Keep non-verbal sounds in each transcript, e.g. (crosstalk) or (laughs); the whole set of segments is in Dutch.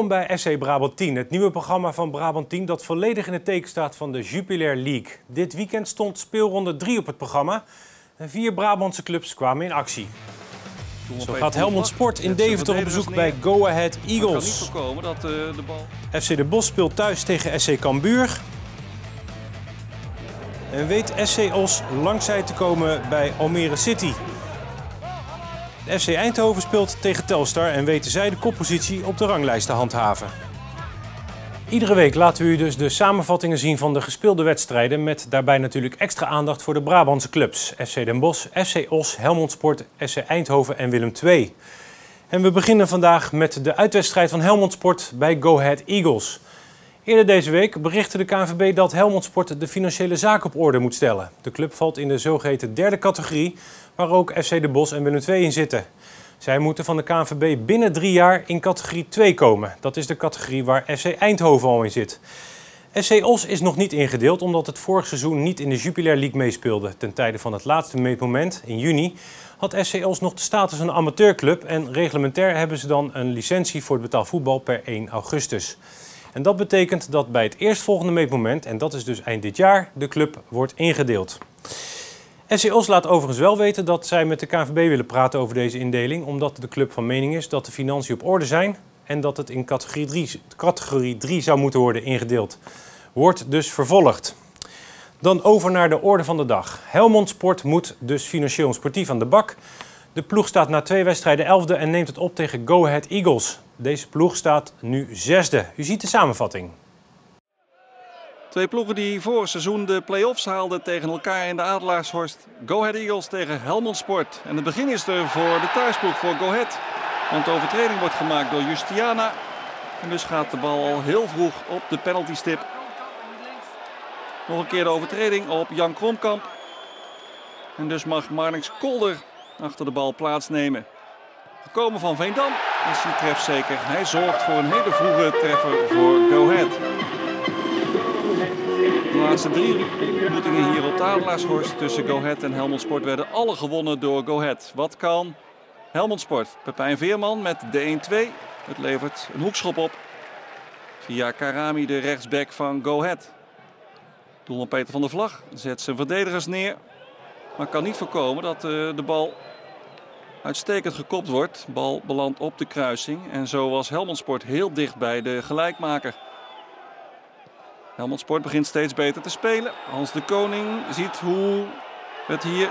Welkom bij FC Brabant 10, het nieuwe programma van Brabant 10 dat volledig in het teken staat van de Jupiler League. Dit weekend stond speelronde 3 op het programma en vier Brabantse clubs kwamen in actie. Zo gaat Helmond Sport in Deventer op bezoek bij Go Ahead Eagles. dat de bal... FC De Bosch speelt thuis tegen SC Cambuur. En weet SC Os langzij te komen bij Almere City. FC Eindhoven speelt tegen Telstar en weten zij de koppositie op de ranglijst te handhaven. Iedere week laten we u dus de samenvattingen zien van de gespeelde wedstrijden... met daarbij natuurlijk extra aandacht voor de Brabantse clubs. FC Den Bosch, FC Os, Helmond Sport, SC Eindhoven en Willem II. En we beginnen vandaag met de uitwedstrijd van Helmond Sport bij Go Ahead Eagles... Eerder deze week berichtte de KNVB dat Helmond Sport de financiële zaak op orde moet stellen. De club valt in de zogeheten derde categorie, waar ook FC De Bosch en Willem II in zitten. Zij moeten van de KNVB binnen drie jaar in categorie 2 komen. Dat is de categorie waar FC Eindhoven al in zit. FC Os is nog niet ingedeeld omdat het vorig seizoen niet in de Jupiler League meespeelde. Ten tijde van het laatste meetmoment in juni had FC Os nog de status van een amateurclub en reglementair hebben ze dan een licentie voor het betaalvoetbal per 1 augustus. En dat betekent dat bij het eerstvolgende meetmoment, en dat is dus eind dit jaar, de club wordt ingedeeld. Os laat overigens wel weten dat zij met de KNVB willen praten over deze indeling, omdat de club van mening is dat de financiën op orde zijn en dat het in categorie 3, categorie 3 zou moeten worden ingedeeld. Wordt dus vervolgd. Dan over naar de orde van de dag. Helmond Sport moet dus financieel en sportief aan de bak. De ploeg staat na twee wedstrijden elfde en neemt het op tegen Go Ahead Eagles. Deze ploeg staat nu zesde. U ziet de samenvatting. Twee ploegen die vorig seizoen de play-offs haalden tegen elkaar in de Adelaarshorst. Go Ahead Eagles tegen Helmond Sport. En het begin is er voor de thuisploeg, voor Go Ahead. Want de overtreding wordt gemaakt door Justiana. En dus gaat de bal al heel vroeg op de penaltystip. Nog een keer de overtreding op Jan Kromkamp. En dus mag Marnix Kolder achter de bal plaatsnemen. Gekomen van Veendam is hij trefzeker. Hij zorgt voor een hele vroege treffer voor Go Ahead. De laatste drie ontmoetingen hier op de Adelaarshorst tussen Go Ahead en Helmond Sport werden alle gewonnen door Go Ahead. Wat kan Helmond Sport? Pepijn Veerman met de 1-2. Het levert een hoekschop op. Via Karami, de rechtsback van Go Ahead. Doelman Peter van der Vlag zet zijn verdedigers neer. Maar kan niet voorkomen dat eh, de bal uitstekend gekopt wordt. Bal belandt op de kruising. En zo was Helmond Sport heel dicht bij de gelijkmaker. Helmond Sport begint steeds beter te spelen. Hans de Koning ziet hoe het hier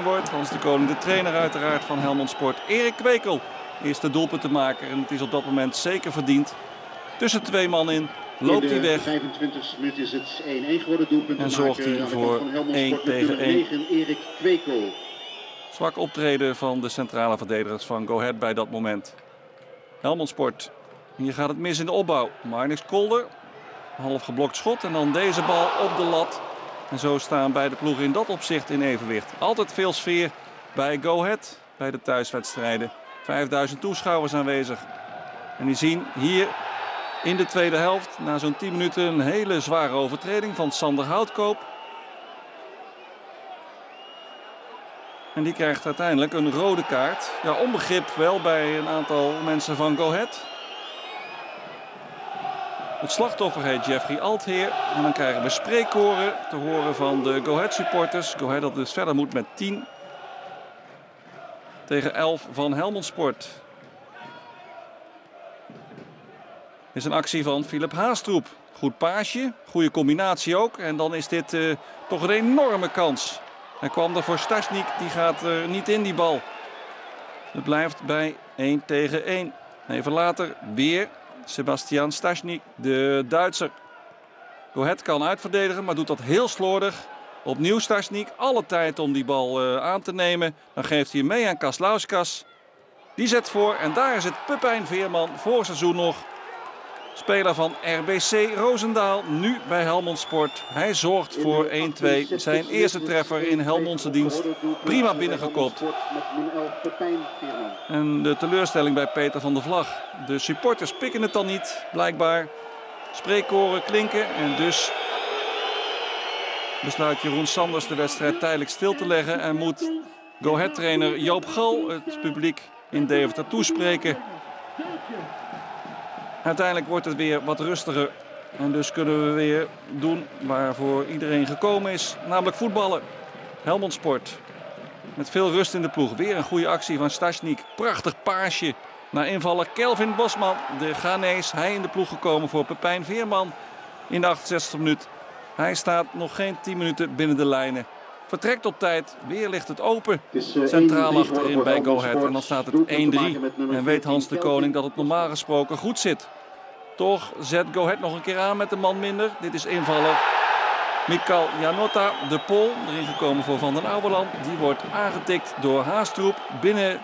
1-1 wordt. Hans de Koning, de trainer uiteraard van Helmond Sport. Erik Kwekel is de doelpunt te maken. En het is op dat moment zeker verdiend. Tussen twee man in loopt hij weg. 25 minuten is het 1-1 geworden doelpunt. En zorgt hij voor 1 tegen 1. Erik Kwekel. Zwak optreden van de centrale verdedigers van Go Ahead bij dat moment. Helmond Sport. Hier gaat het mis in de opbouw. Marnix Kolder. Half geblokt schot en dan deze bal op de lat. En zo staan beide ploegen in dat opzicht in evenwicht. Altijd veel sfeer bij Go Ahead bij de thuiswedstrijden. 5000 toeschouwers aanwezig. En die zien hier in de tweede helft na zo'n 10 minuten een hele zware overtreding van Sander Houtkoop. En die krijgt uiteindelijk een rode kaart. Ja, onbegrip wel bij een aantal mensen van Go Ahead. Het slachtoffer heet Jeffrey Altheer. En dan krijgen we spreekkoren te horen van de Go Ahead supporters. Go Ahead dat dus verder moet met 10 tegen 11 van Helmond Sport. Is een actie van Philip Haastroep. Goed paasje, goede combinatie ook. En dan is dit uh, toch een enorme kans. Hij kwam er voor Stasnik, die gaat er niet in die bal. Het blijft bij 1 tegen 1. Even later weer Sebastian Stasnik, de Duitser. Gohet kan uitverdedigen, maar doet dat heel slordig. Opnieuw Stasnik, alle tijd om die bal uh, aan te nemen. Dan geeft hij mee aan Kaslauskas. Die zet voor en daar is het Pepijn Veerman, voor seizoen nog Speler van RBC Roosendaal, nu bij Helmond Sport. Hij zorgt voor 1-2. Zijn eerste treffer in Helmondse dienst. Prima binnengekopt. En de teleurstelling bij Peter van der Vlag. De supporters pikken het dan niet, blijkbaar. Spreekkoren klinken en dus besluit Jeroen Sanders de wedstrijd tijdelijk stil te leggen. En moet Go Ahead trainer Joop Gal het publiek in Deventer toespreken. Uiteindelijk wordt het weer wat rustiger. En dus kunnen we weer doen waarvoor iedereen gekomen is. Namelijk voetballen. Helmond Sport. Met veel rust in de ploeg. Weer een goede actie van Stasnik. Prachtig paasje naar invaller Kelvin Bosman. De Ghanese. Hij in de ploeg gekomen voor Pepijn Veerman in de 68e minuut. Hij staat nog geen 10 minuten binnen de lijnen. Vertrekt op tijd. Weer ligt het open. Eh, Centraal 1-3 achterin bij Go Ahead. En dan staat het Sport. Doelpunt te 1-3. maken met nummer En weet Hans de 14 Koning dat het normaal gesproken goed zit. Toch zet Go Ahead nog een keer aan met een man minder. Dit is invaller Mikal Janotta, de Pol. Erin gekomen voor Van den Ouweland. Die wordt aangetikt door Haastroep binnen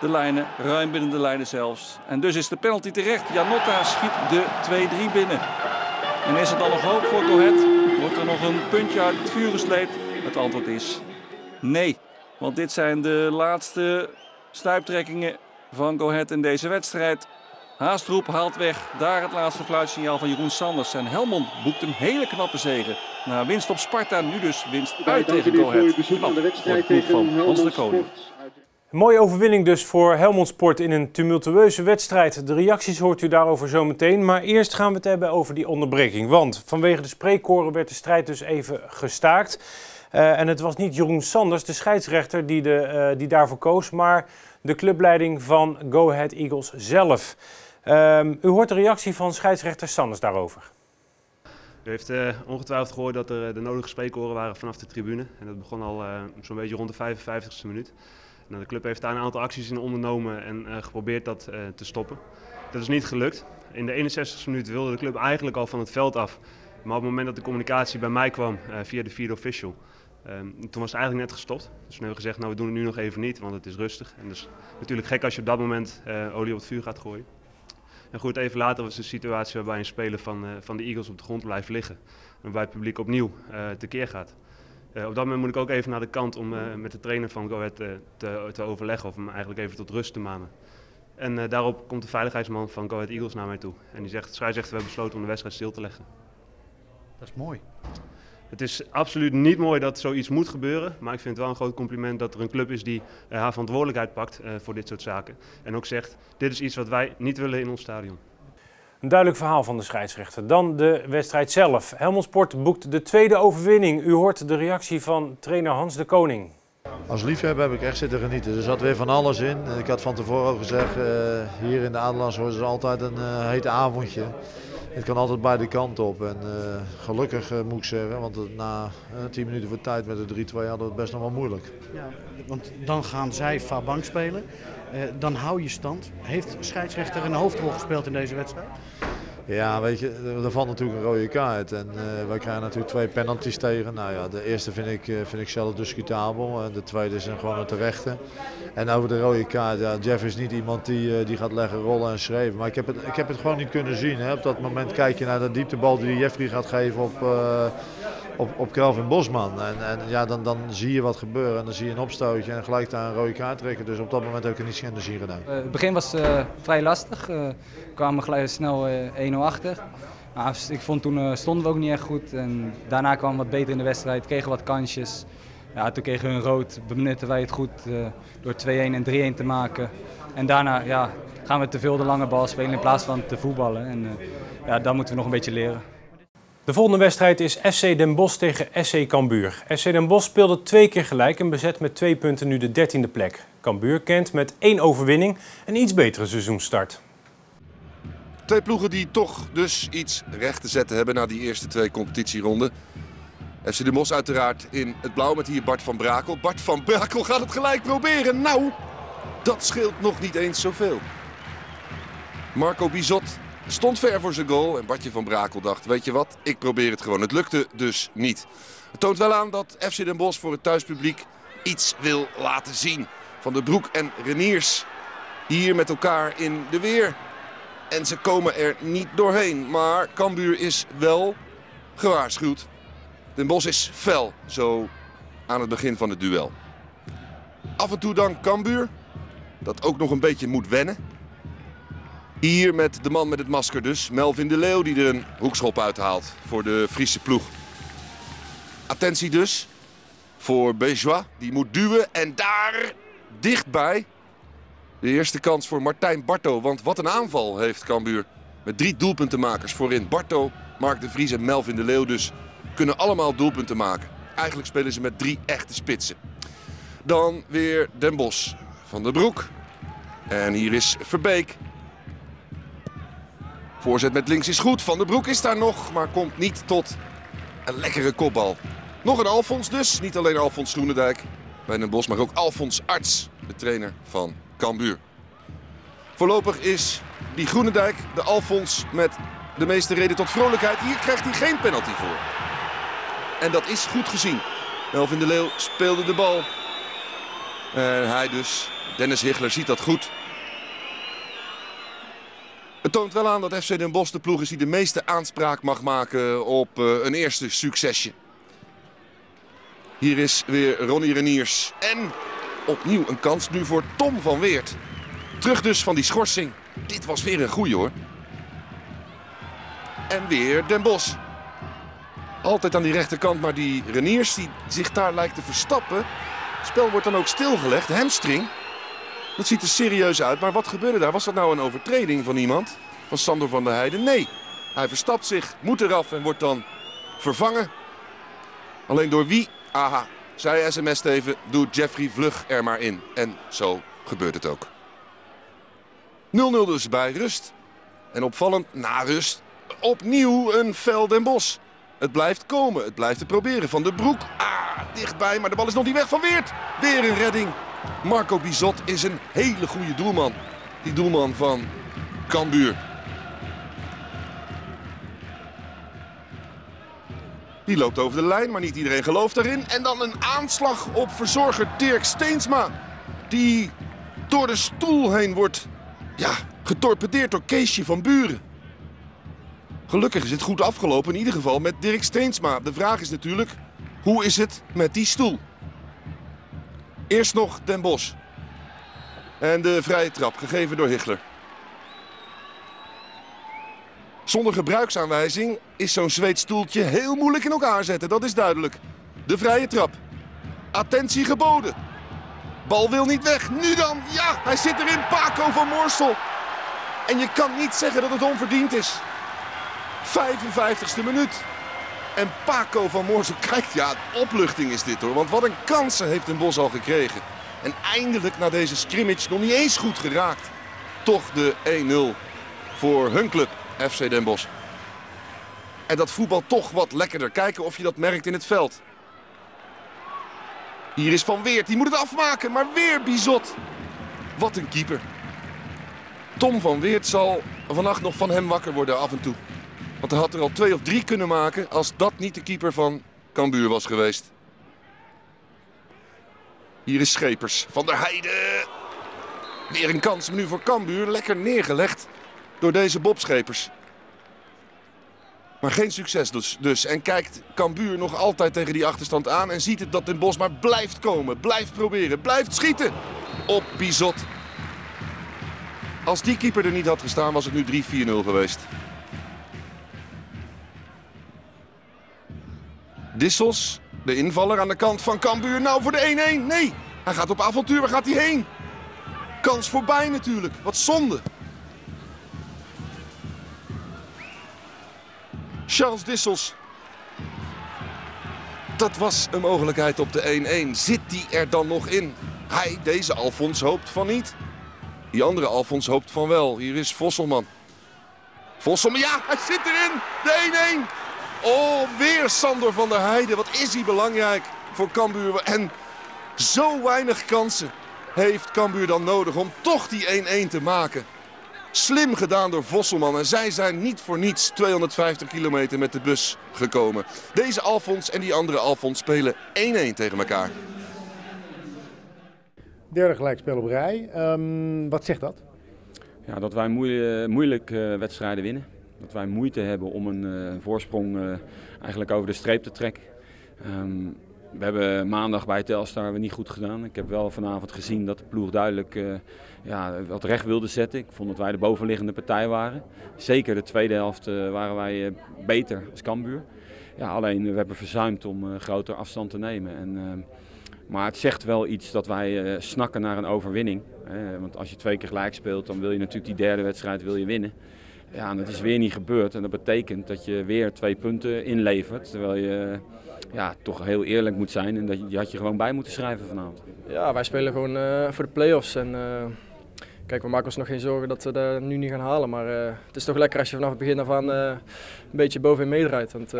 de lijnen. Ruim binnen de lijnen zelfs. En dus is de penalty terecht. Janotta schiet de 2-3 binnen. En is er dan nog hoop voor Go Ahead? Wordt er nog een puntje uit het vuur gesleept? Het antwoord is nee. Want dit zijn de laatste stuiptrekkingen van Go Ahead in deze wedstrijd. Haastroep haalt weg. Daar het laatste fluitsignaal van Jeroen Sanders. En Helmond boekt een hele knappe zege. Na winst op Sparta, nu dus winst uit tegen Go Ahead. Knap de wedstrijd tegen van Hans de Koning. Een mooie overwinning dus voor Helmond Sport in een tumultueuze wedstrijd. De reacties hoort u daarover zo meteen. Maar eerst gaan we het hebben over die onderbreking. Want vanwege de spreekkoren werd de strijd dus even gestaakt. Eh, en het was niet Jeroen Sanders, de scheidsrechter, die, de, eh, die daarvoor koos, maar de clubleiding van Go Ahead Eagles zelf. Ehm, u hoort de reactie van scheidsrechter Sanders daarover. U heeft eh, ongetwijfeld gehoord dat er eh, de nodige spreekoren waren vanaf de tribune. En dat begon al eh, zo'n beetje rond de 55ste minuut. Nou, de club heeft daar een aantal acties in ondernomen en geprobeerd dat te stoppen. Dat is niet gelukt. In de 61ste minuut wilde de club eigenlijk al van het veld af. Maar op het moment dat de communicatie bij mij kwam via de vierde official, eh, toen was het eigenlijk net gestopt. Dus we hebben gezegd, nou we doen het nu nog even niet, want het is rustig. En dus natuurlijk gek als je op dat moment olie op het vuur gaat gooien. En goed, even later was de situatie waarbij een speler van, eh, van de Eagles op de grond blijft liggen. En waarbij het publiek opnieuw eh tekeer gaat. Eh, op dat moment moet ik ook even naar de kant om met de trainer van Go Ahead te, te overleggen of hem eigenlijk even tot rust te manen. En daarop komt de veiligheidsman van Go Ahead Eagles naar mij toe. En die zegt, scheidsrechter, we hebben besloten om de wedstrijd stil te leggen. Dat is mooi. Het is absoluut niet mooi dat zoiets moet gebeuren. Maar ik vind het wel een groot compliment dat er een club is die eh, haar verantwoordelijkheid pakt eh, voor dit soort zaken. En ook zegt, dit is iets wat wij niet willen in ons stadion. Een duidelijk verhaal van de scheidsrechter. Dan de wedstrijd zelf. Helmond Sport boekt de tweede overwinning. U hoort de reactie van trainer Hans de Koning. Als liefhebber heb ik echt zitten genieten. Er zat weer van alles in. Ik had van tevoren ook gezegd, eh, hier in de Adelans is altijd een uh, heet avondje. Het kan altijd beide kanten op. En uh, gelukkig uh, moet ik zeggen, want na 10 minuten voor tijd met de 3-2 hadden we het best nog wel moeilijk. Ja, want dan gaan zij Fabank spelen. dan hou je stand. Heeft scheidsrechter een hoofdrol gespeeld in deze wedstrijd? Ja, weet je, er valt natuurlijk een rode kaart. En uh, wij krijgen natuurlijk twee penalties tegen. Nou ja, de eerste vind ik, uh, vind ik zelf discutabel. En de tweede is een gewoon een terechte. En over de rode kaart, ja, Jeff is niet iemand die, die gaat leggen, rollen en schreven. Maar ik heb het, ik heb het gewoon niet kunnen zien. Hè. Op dat moment kijk je naar de dieptebal die Jeffrey gaat geven op, op, op Kelvin Bosman. En, en ja, dan, dan zie je wat gebeuren. En dan zie je een opstootje en gelijk daar een rode kaart trekken. Dus op dat moment heb ik er niets aan te zien gedaan. het begin was vrij lastig. we kwamen gelijk snel 1-0 achter. Ik vond toen uh, stonden we ook niet echt goed. En daarna kwam wat beter in de wedstrijd, kregen wat kansjes. Ja, toen kregen we een rood, benutten wij het goed uh, door 2-1 en 3-1 te maken. En daarna ja, gaan we te veel de lange bal spelen in plaats van te voetballen. En uh, ja, dat moeten we nog een beetje leren. De volgende wedstrijd is FC Den Bosch tegen SC Cambuur. FC Den Bosch speelde twee keer gelijk en bezet met twee punten nu de dertiende plek. Cambuur kent met één overwinning een iets betere seizoenstart. Twee ploegen die toch dus iets recht te zetten hebben na die eerste twee competitieronden. FC Den Bosch uiteraard in het blauw met hier Bart van Brakel. Bart van Brakel gaat het gelijk proberen. Nou, dat scheelt nog niet eens zoveel. Marco Bizot stond ver voor zijn goal en Bartje van Brakel dacht, weet je wat, ik probeer het gewoon. Het lukte dus niet. Het toont wel aan dat FC Den Bosch voor het thuispubliek iets wil laten zien. Van de Broek en Reniers hier met elkaar in de weer. En ze komen er niet doorheen. Maar Cambuur is wel gewaarschuwd. Den Bosch is fel, zo aan het begin van het duel. Af en toe dan Cambuur, dat ook nog een beetje moet wennen. Hier met de man met het masker dus, Melvin de Leeuw, die er een hoekschop uithaalt voor de Friese ploeg. Attentie dus voor Bejois, die moet duwen en daar dichtbij de eerste kans voor Martijn Barto. Want wat een aanval heeft Cambuur. Met drie doelpuntenmakers voorin. Barto, Mark de Vries en Melvin de Leeuw dus kunnen allemaal doelpunten maken. Eigenlijk spelen ze met drie echte spitsen. Dan weer Den Bos van der Broek. En hier is Verbeek. Voorzet met links is goed. Van der Broek is daar nog, maar komt niet tot een lekkere kopbal. Nog een Alfons dus. Niet alleen Alfons Groenendijk bij Den Bos, maar ook Alfons Arts, de trainer van Cambuur. Voorlopig is die Groenendijk de Alfons met de meeste reden tot vrolijkheid. Hier krijgt hij geen penalty voor. En dat is goed gezien. Melvin de Leeuw speelde de bal. En hij dus, Dennis Hichler, ziet dat goed. Het toont wel aan dat FC Den Bosch de ploeg is die de meeste aanspraak mag maken op uh, een eerste succesje. Hier is weer Ronnie Reniers. En opnieuw een kans nu voor Tom van Weert. Terug dus van die schorsing. Dit was weer een goeie hoor. En weer Den Bos. Altijd aan die rechterkant, maar die Reniers die zich daar lijkt te verstappen. Het spel wordt dan ook stilgelegd. Hamstring. Dat ziet er serieus uit. Maar wat gebeurde daar? Was dat nou een overtreding van iemand? Van Sander van der Heijden? Nee. Hij verstapt zich, moet eraf en wordt dan vervangen. Alleen door wie? Aha. Zij sms even, doet Jeffrey vlug er maar in. En zo gebeurt het ook. 0-0 dus bij rust. En opvallend na rust opnieuw een fel Den Bos. Het blijft komen, het blijft te proberen. Van de Broek, ah, dichtbij, maar de bal is nog niet weg van Weert. Weer een redding. Marco Bizot is een hele goede doelman. Die doelman van Cambuur. Die loopt over de lijn, maar niet iedereen gelooft daarin. En dan een aanslag op verzorger Dirk Steensma. Die door de stoel heen wordt ja, getorpedeerd door Keesje van Buren. Gelukkig is het goed afgelopen, in ieder geval met Dirk Steensma. De vraag is natuurlijk, hoe is het met die stoel? Eerst nog Den Bos. En de vrije trap, gegeven door Hichler. Zonder gebruiksaanwijzing is zo'n zweetstoeltje heel moeilijk in elkaar zetten, dat is duidelijk. De vrije trap. Attentie geboden. Bal wil niet weg. Nu dan. Ja, hij zit erin. Paco van Moorsel. En je kan niet zeggen dat het onverdiend is. 55ste minuut. En Paco van Moorsel, (laughs) kijk, ja, opluchting is dit hoor. Want wat een kansen heeft Den Bos al gekregen. En eindelijk na deze scrimmage nog niet eens goed geraakt. Toch de 1-0 voor hun club, FC Den Bosch. En dat voetbal toch wat lekkerder. Kijken of je dat merkt in het veld. Hier is Van Weert, die moet het afmaken, maar weer Bizot. Wat een keeper. Tom van Weert zal vannacht nog van hem wakker worden af en toe. Want hij had er al twee of drie kunnen maken als dat niet de keeper van Cambuur was geweest. Hier is Schepers. Van der Heide. Weer een kans nu voor Cambuur. Lekker neergelegd door deze Bob Schepers. Maar geen succes dus. dus. En kijkt Cambuur nog altijd tegen die achterstand aan. En ziet het dat Den Bos maar blijft komen. Blijft proberen. Blijft schieten. Op Bizot. Als die keeper er niet had gestaan was het nu 3-4-0 geweest. Dissels, de invaller aan de kant van Cambuur. Nou voor de 1-1. Nee, hij gaat op avontuur. Waar gaat hij heen? Kans voorbij natuurlijk. Wat zonde. Charles Dissels. Dat was een mogelijkheid op de 1-1. Zit die er dan nog in? Hij, deze Alfons, hoopt van niet. Die andere Alfons hoopt van wel. Hier is Vosselman. Vosselman, ja, hij zit erin. De 1-1. Oh, weer Sander van der Heijden. Wat is hij belangrijk voor Cambuur. En zo weinig kansen heeft Cambuur dan nodig om toch die 1-1 te maken. Slim gedaan door Vosselman. En zij zijn niet voor niets 250 kilometer met de bus gekomen. Deze Alfons en die andere Alfons spelen 1-1 tegen elkaar. Derde gelijkspel op rij. Um, wat zegt dat? Ja, dat wij moeilijk, moeilijk uh, wedstrijden winnen. Dat wij moeite hebben om een uh, voorsprong uh, eigenlijk over de streep te trekken. Um, we hebben maandag bij Telstar we niet goed gedaan. Ik heb wel vanavond gezien dat de ploeg duidelijk uh, ja, wat recht wilde zetten. Ik vond dat wij de bovenliggende partij waren. Zeker de tweede helft waren wij beter als Cambuur. Ja, alleen we hebben verzuimd om groter afstand te nemen. En, ehm, maar het zegt wel iets dat wij snakken naar een overwinning. want als je twee keer gelijk speelt, dan wil je natuurlijk die derde wedstrijd wil je winnen. Ja, en dat is weer niet gebeurd. En dat betekent dat je weer twee punten inlevert. Terwijl je ja, toch heel eerlijk moet zijn. En dat je, had je gewoon bij moeten schrijven vanavond. Ja, wij spelen gewoon uh, voor de play-offs. En, uh, kijk, we maken ons nog geen zorgen dat we dat nu niet gaan halen. Maar uh, het is toch lekker als je vanaf het begin af aan een beetje bovenin meedraait. Want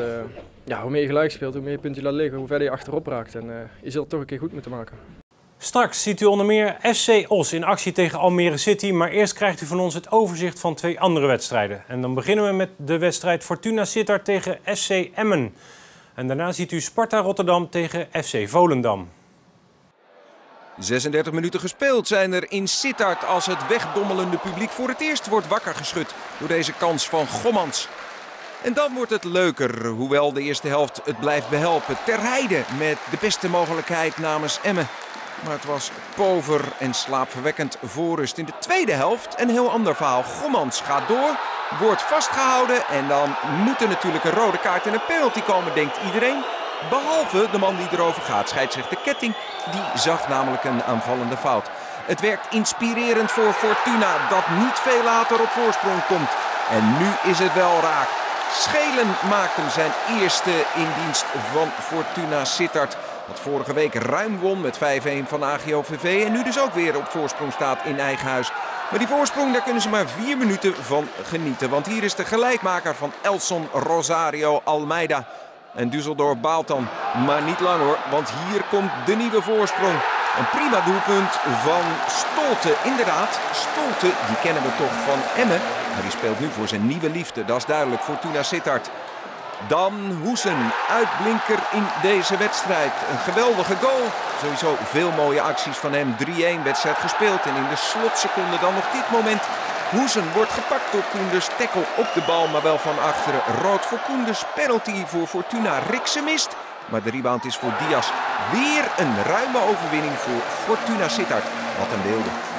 ja, hoe meer je gelijk speelt, hoe meer punten je laat liggen, hoe verder je achterop raakt. En je zult het toch een keer goed moeten maken. Straks ziet u onder meer FC Os in actie tegen Almere City. Maar eerst krijgt u van ons het overzicht van twee andere wedstrijden. En dan beginnen we met de wedstrijd Fortuna Sittard tegen FC Emmen. En daarna ziet u Sparta Rotterdam tegen FC Volendam. 36 minuten gespeeld zijn er in Sittard als het wegdommelende publiek voor het eerst wordt wakker geschud door deze kans van Gommans. En dan wordt het leuker, hoewel de eerste helft het blijft behelpen. Ter heide met de beste mogelijkheid namens Emmen. Maar het was pover en slaapverwekkend voorrust in de tweede helft. Een heel ander verhaal. Gommans gaat door, wordt vastgehouden. En dan moet er natuurlijk een rode kaart en een penalty komen, denkt iedereen. Behalve de man die erover gaat, scheidsrechter Ketting. Die zag namelijk een aanvallende fout. Het werkt inspirerend voor Fortuna dat niet veel later op voorsprong komt. En nu is het wel raak. Schelen maakt hem zijn eerste in dienst van Fortuna Sittard. Dat vorige week ruim won met 5-1 van AGOVV. En nu dus ook weer op voorsprong staat in eigen huis. Maar die voorsprong, daar kunnen ze maar vier minuten van genieten. Want hier is de gelijkmaker van Elson Rosario Almeida. En Düsseldorf baalt dan. Maar niet lang hoor, want hier komt de nieuwe voorsprong. Een prima doelpunt van Stolte. Inderdaad, Stolte, die kennen we toch van Emmen. Maar die speelt nu voor zijn nieuwe liefde, dat is duidelijk. Fortuna Sittard. Dan Hoesen, uitblinker in deze wedstrijd. Een geweldige goal. Sowieso veel mooie acties van hem. 3-1 wedstrijd gespeeld. En in de slotseconde dan nog dit moment. Hoesen wordt gepakt door Koenders. Tackle op de bal, maar wel van achteren. Rood voor Koenders. Penalty voor Fortuna. Rikse mist. Maar de rebound is voor Diaz. Weer een ruime overwinning voor Fortuna Sittard. Wat een beelden.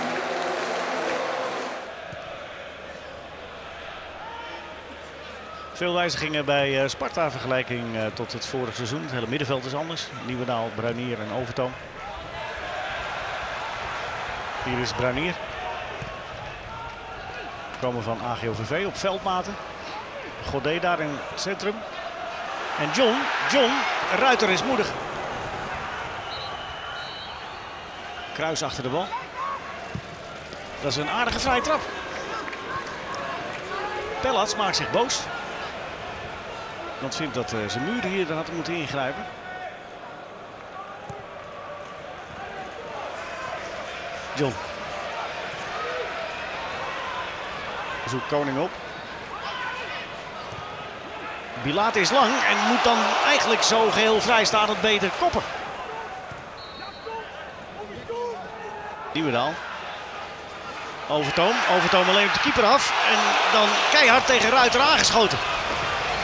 Veel wijzigingen bij Sparta vergelijking tot het vorige seizoen. Het hele middenveld is anders. Nieuwendaal, Bruinier en Overtoom. Hier is Bruinier. Komen van AGOVV op veldmaten. Godet daar in het centrum. En John, John, Ruiter is moedig. Kruis achter de bal. Dat is een aardige vrije trap. Pellats maakt zich boos. Want vindt dat uh, zijn muur hier had moeten ingrijpen. John. Zoekt Koning op. Bilaat is lang en moet dan eigenlijk zo geheel vrij staan het beter koppen. Nieuwendaal. Overtoom. Overtoom alleen op de keeper af. En dan keihard tegen Ruiter aangeschoten.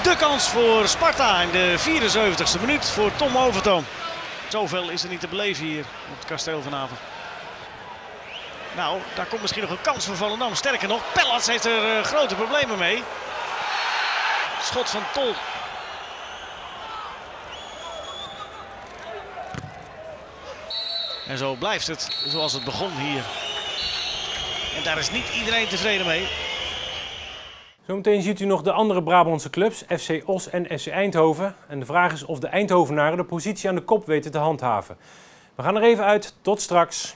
De kans voor Sparta in de 74ste minuut voor Tom Overtoom. Zoveel is er niet te beleven hier op het kasteel vanavond. Nou, daar komt misschien nog een kans voor Volendam. Sterker nog, Pellats heeft er uh, grote problemen mee. Schot van Tol. En zo blijft het zoals het begon hier. En daar is niet iedereen tevreden mee. Zometeen ziet u nog de andere Brabantse clubs, FC Os en FC Eindhoven. En de vraag is of de Eindhovenaren de positie aan de kop weten te handhaven. We gaan er even uit. Tot straks.